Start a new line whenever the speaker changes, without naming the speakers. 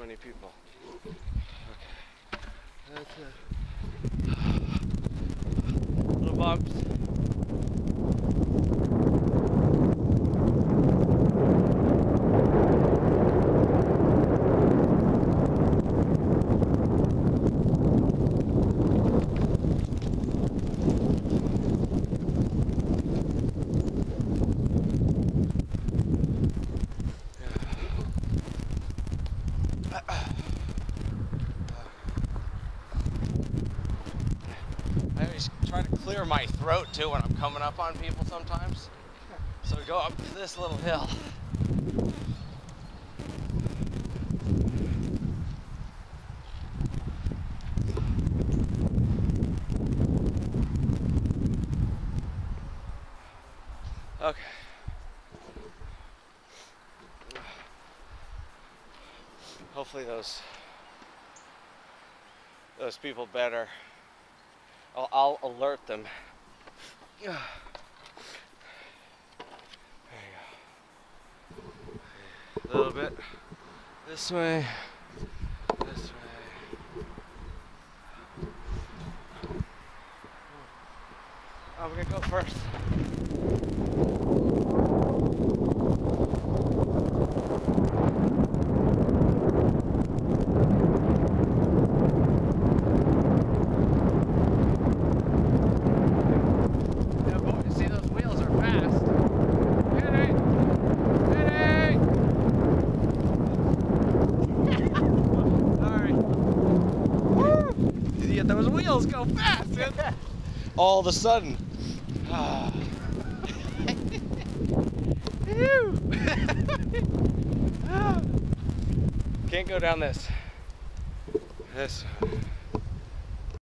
many people. Okay. That's it. Little bumps. Always try to clear my throat too when I'm coming up on people sometimes. So we go up this little hill. Okay. Hopefully those those people better. I'll, I'll alert them. There you go. A little bit this way, this way. Oh, we're gonna go first. Yeah, boy, see those wheels are fast. Hit it! Hit it! Sorry. Yeah, those wheels go fast. All of a sudden. Can't go down this. This.